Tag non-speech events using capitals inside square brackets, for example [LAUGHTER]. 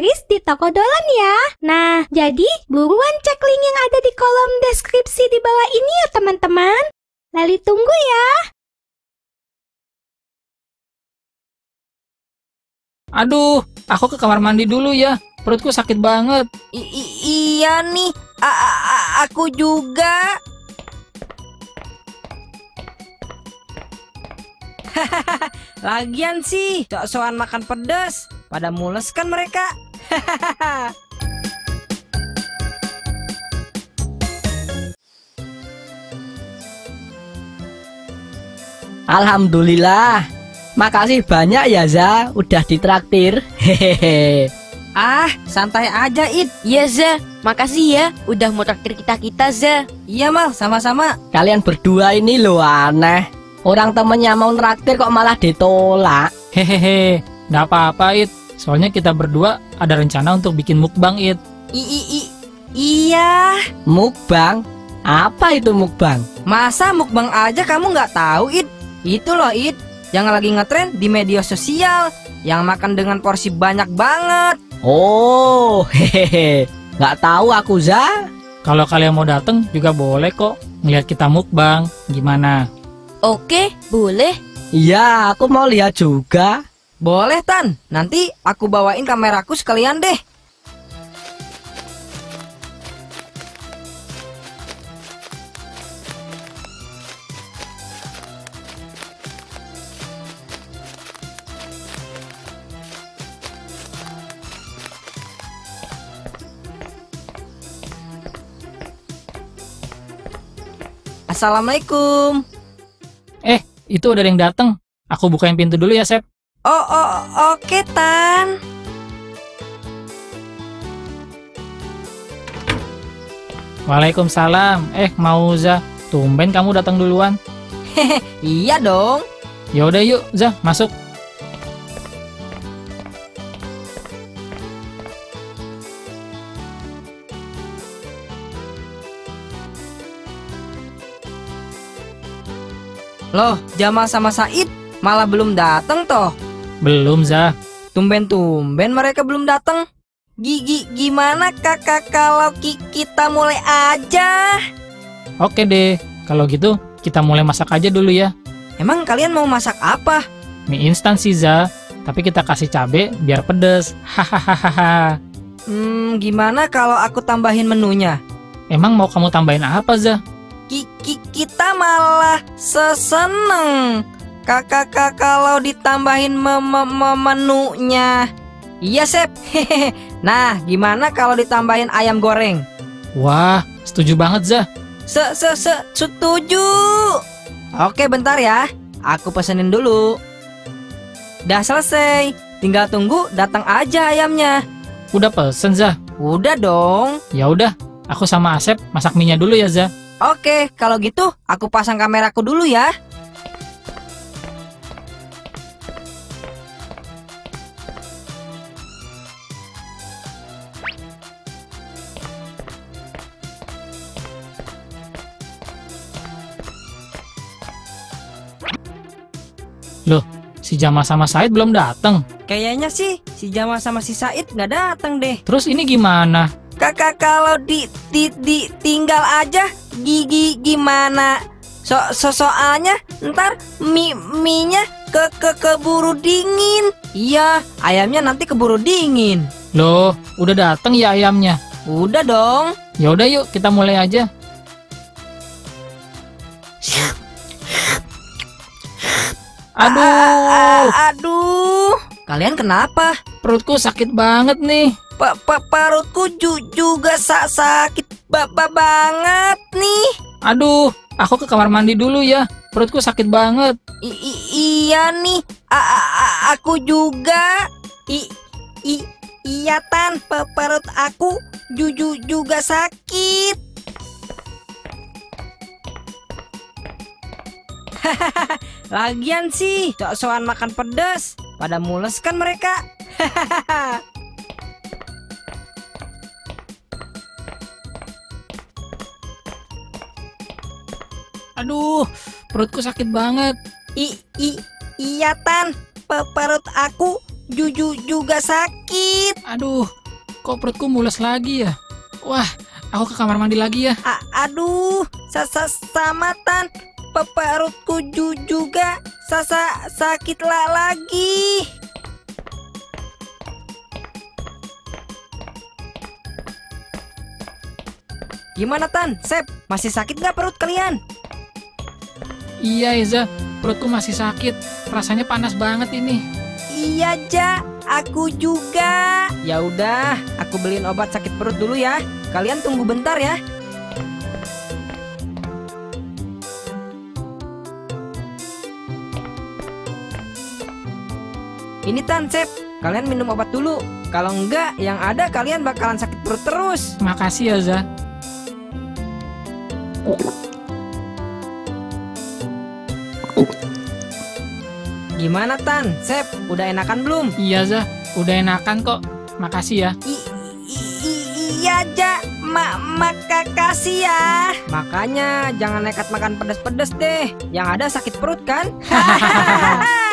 series di toko Dolan ya. Nah, jadi buruan cek link yang ada di kolom deskripsi di bawah ini ya teman-teman. Lali tunggu ya. Aduh, aku ke kamar mandi dulu ya. Perutku sakit banget. I- i- iya nih, A- a- a- aku juga. [LAUGHS] Lagian sih, sok-sokan makan pedas. Pada mules kan mereka. [LAUGHS] Alhamdulillah. Makasih banyak ya Za, udah ditraktir. Hehehe. ah, santai aja, It. Iya Za, makasih ya udah mau traktir kita-kita Za. Iya, Mal, sama-sama. Kalian berdua ini lo aneh. Orang temennya mau traktir kok malah ditolak. Hehehe, nggak apa-apa It. Soalnya kita berdua ada rencana untuk bikin mukbang It. I, i, i- iya. Mukbang? Apa itu mukbang? Masa mukbang aja kamu nggak tahu, It? Itu loh, It. Yang lagi ngetren di media sosial. Yang makan dengan porsi banyak banget. Oh, hehehe. Nggak tahu aku Za. Kalau kalian mau datang juga boleh kok ngeliat kita mukbang. Gimana? Oke, boleh. Iya, aku mau lihat juga. Boleh, Tan. Nanti aku bawain kameraku sekalian deh. Assalamualaikum. Eh, itu udah ada yang datang. Aku bukain pintu dulu ya, Sep. Oh, oh, oke, Tan. Waalaikumsalam. Eh, mau Za. Tumben kamu datang duluan. Iya dong. Ya udah yuk, Za, masuk. Loh, Jamal sama Said malah belum datang toh. Belum, Za. Tumben-tumben mereka belum datang. Gigi gimana kakak kalau ki- kita mulai aja? Oke deh. Kalau gitu, kita mulai masak aja dulu ya. Emang kalian mau masak apa? Mie instan sih, Za. Tapi kita kasih cabe biar pedes. Hahaha. Hmm, gimana kalau aku tambahin menunya? Emang mau kamu tambahin apa, Za? Ki- ki- kita malah seseneng kakak kakak kalau ditambahin me- me- me- menunya. Iya Sep. Nah, gimana kalau ditambahin ayam goreng? Wah, setuju banget, Za. Se se se setuju. Oke, bentar ya. Aku pesenin dulu. Udah selesai. Tinggal tunggu datang aja ayamnya. Udah pesen, Za. Udah dong. Ya udah, aku sama Asep masak mie dulu ya, Za. Oke, kalau gitu aku pasang kameraku dulu ya. Si Jamal sama Said belum datang. Kayaknya sih si Jamal sama si Said nggak datang deh. Terus ini gimana? Kakak kalau di, di, di tinggal aja gigi gimana? So, so soalnya ntar mie mie-nya ke ke keburu dingin. Iya, ayamnya nanti keburu dingin. Loh, udah datang ya ayamnya. Udah dong. Ya udah yuk, kita mulai aja. Aduh, A- aduh. Kalian kenapa? perutku sakit banget nih. Pa pa perutku ju- juga sa sakit ba ba banget nih. Aduh, aku ke kamar mandi dulu ya. Perutku sakit banget. I i- iya nih. A a- a- aku juga. I i iya tan pe perut aku ju ju- juga sakit. [LAUGHS] Lagian sih, sok-sokan makan pedas. Pada mules kan mereka. [LAUGHS] Aduh, perutku sakit banget. I, i, iya tan, Pe- perut aku ju- juga sakit. Aduh, kok perutku mules lagi ya? Wah, aku ke kamar mandi lagi ya. A- aduh, sa- sa- sama Tan. Pe- Perutku ju- juga sa- sa- sakit lah lagi. Gimana Tan? Sep, masih sakit nggak perut kalian? Iya, Eza, perutku masih sakit. Rasanya panas banget ini. Iya, Ja. Aku juga. Ya udah, aku beliin obat sakit perut dulu ya. Kalian tunggu bentar ya. Ini Tan, Sep. Kalian minum obat dulu. Kalau enggak, yang ada kalian bakalan sakit perut terus. Makasih ya, Za. Gimana Tan? Sep, udah enakan belum? Iya, Za. Udah enakan kok. Makasih ya. I- iya Ja, ma makasih ya. Makanya jangan nekat makan pedas-pedas deh. Yang ada sakit perut kan? [LAUGHS]